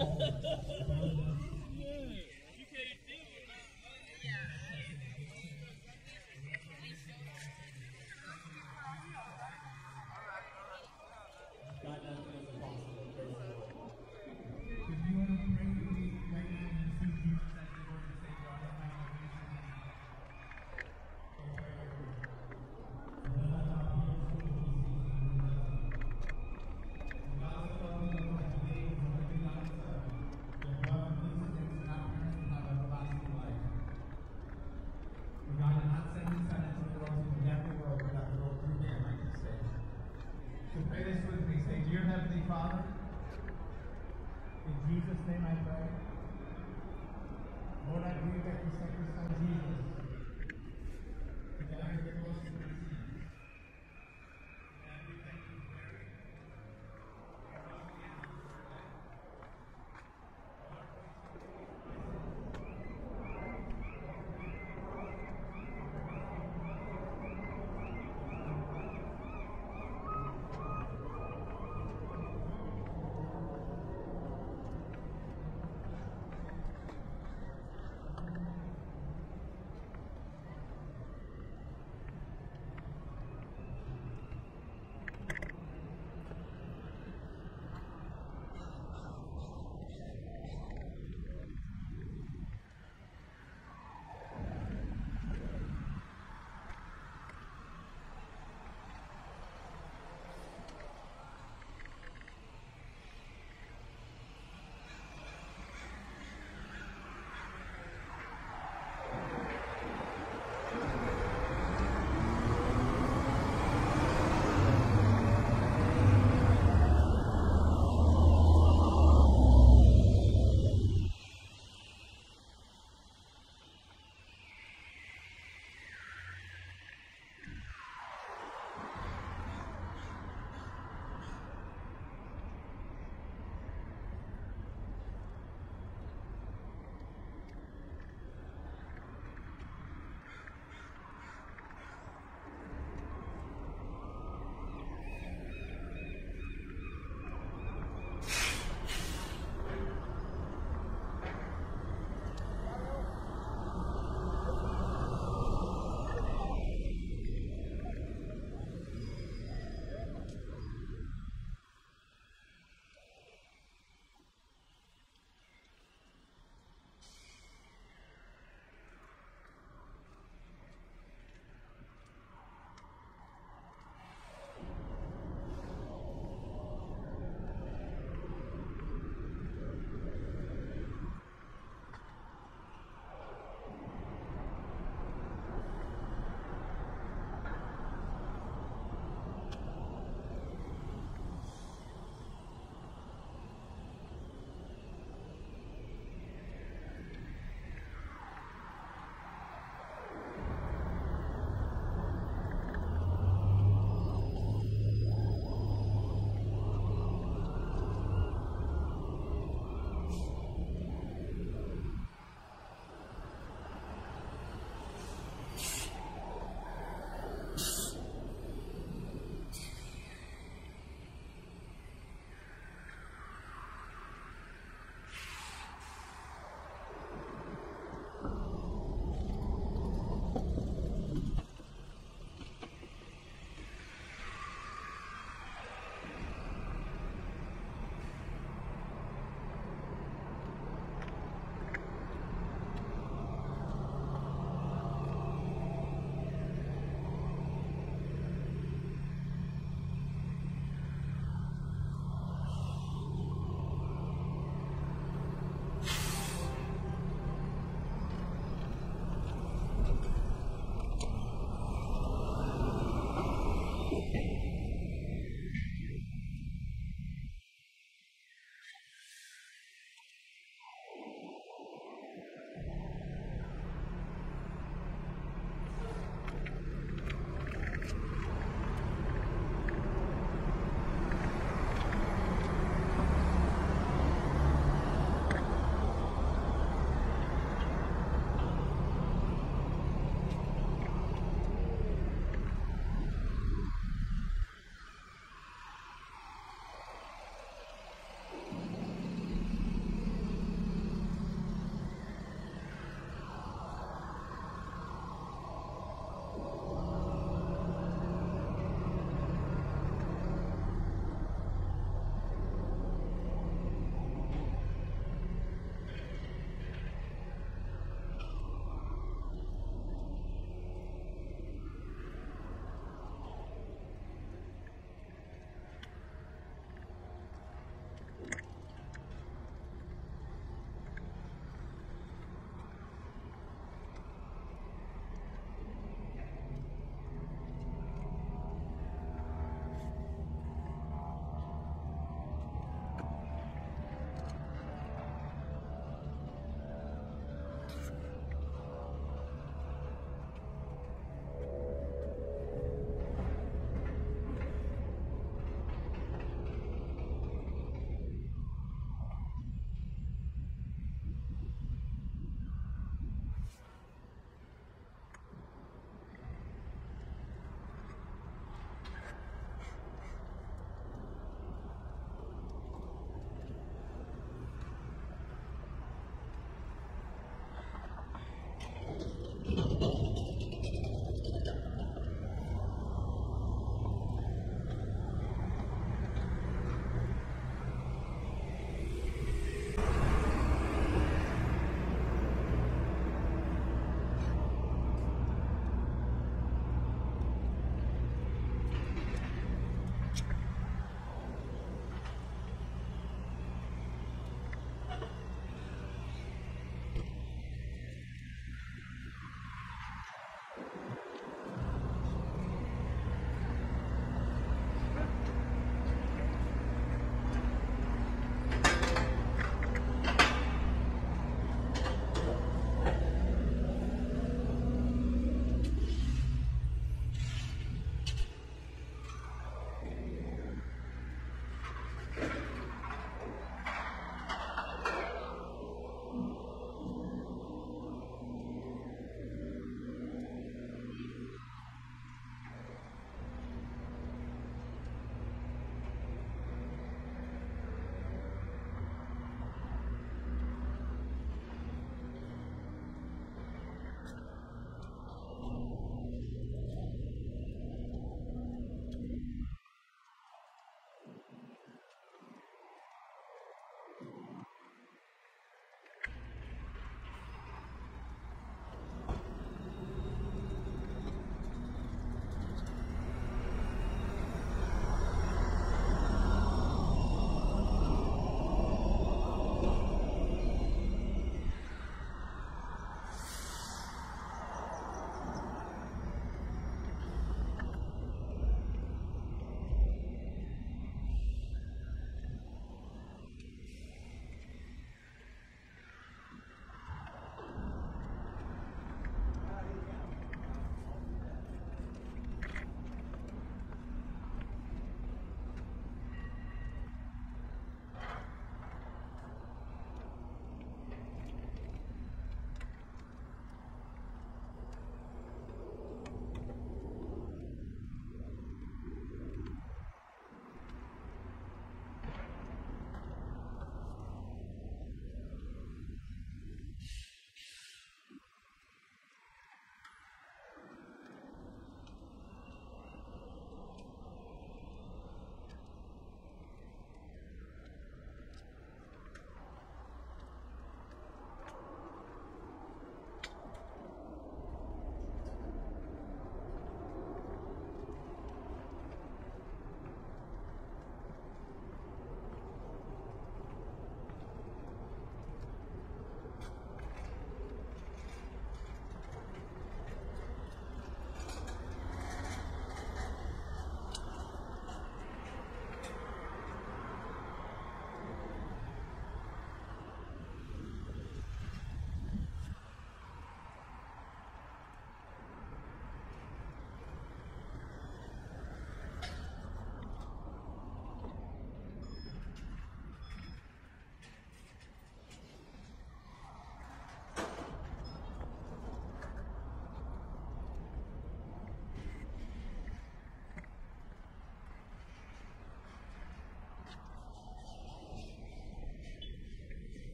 Ha ha ha.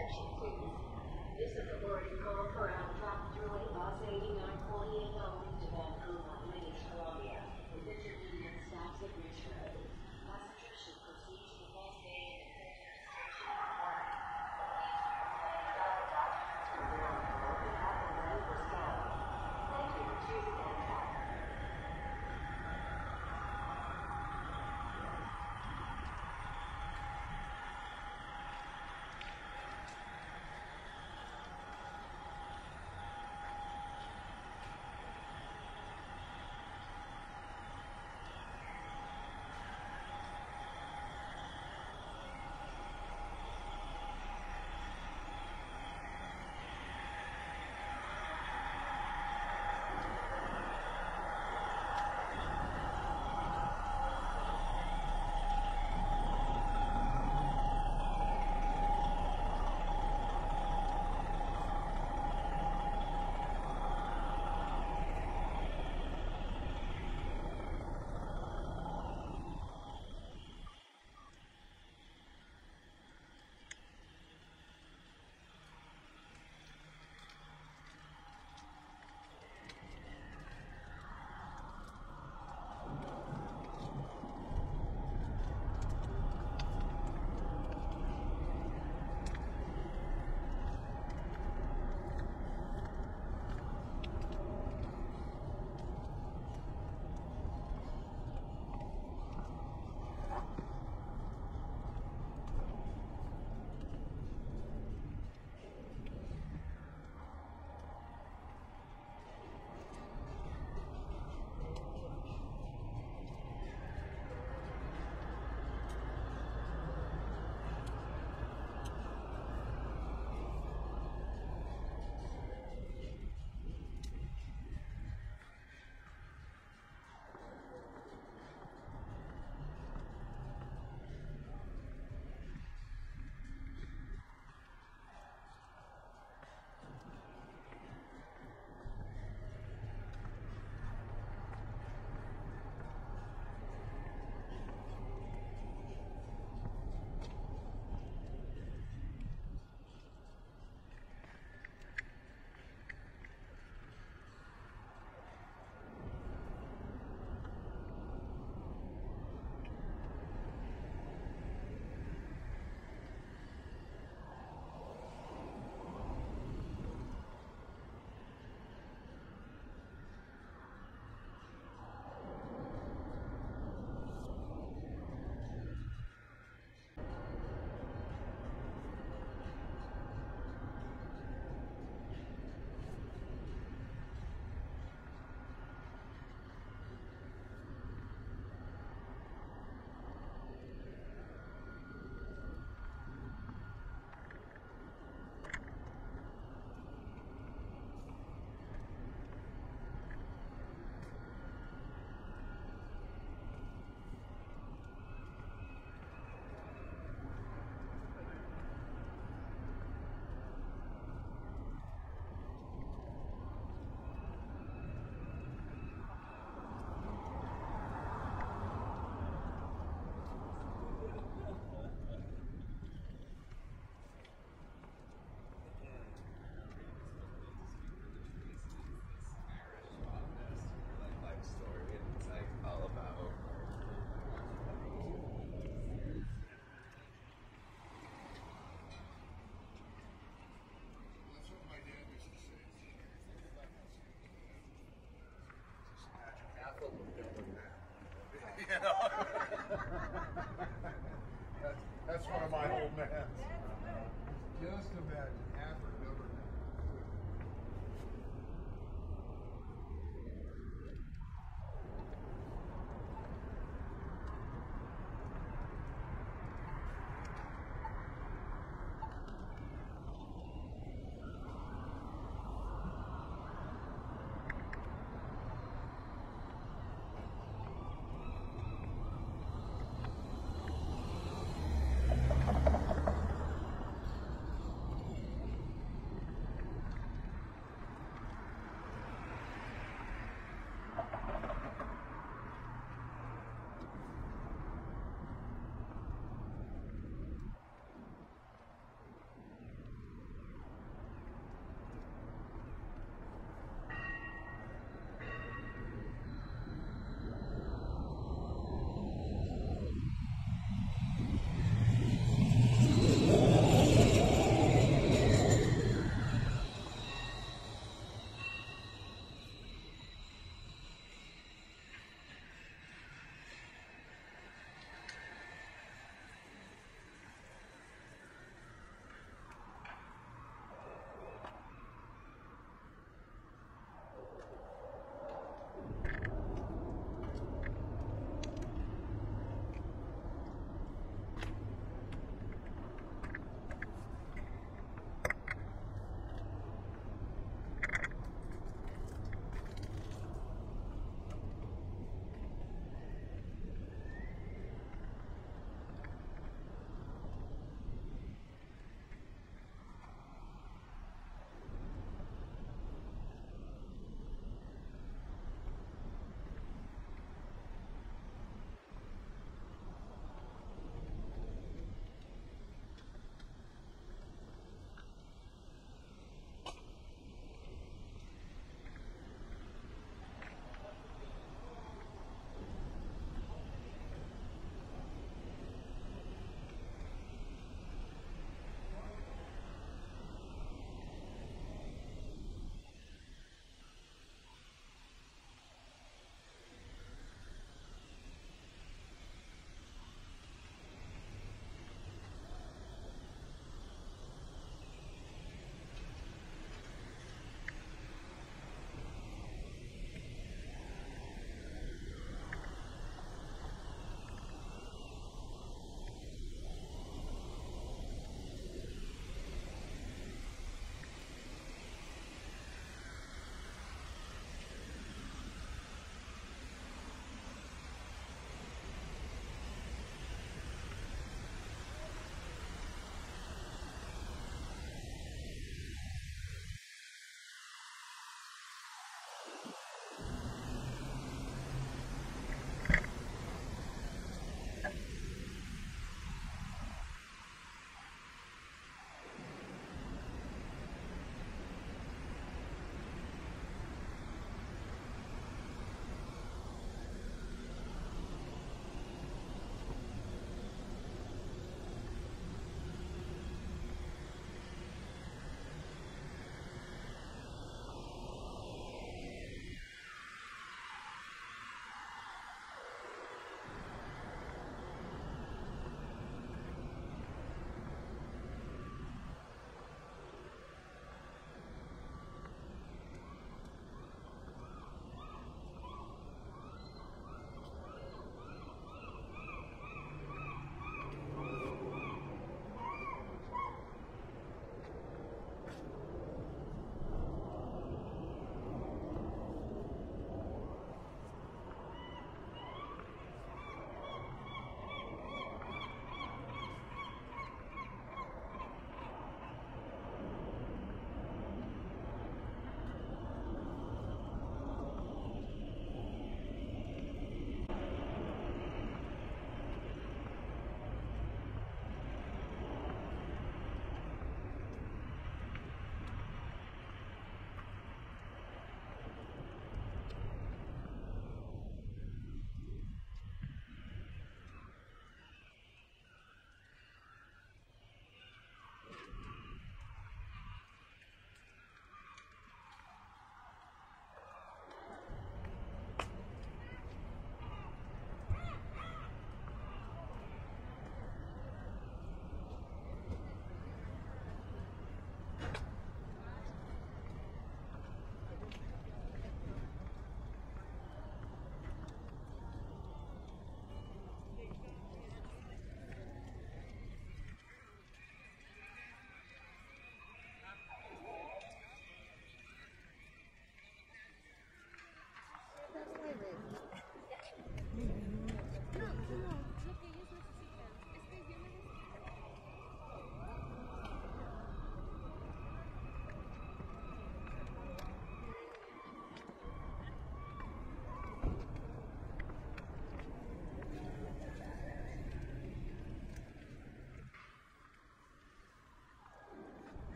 This is a boarding call for Amtrak Thruway Bus 8948 going to Vancouver, British Columbia. At Ridge Just a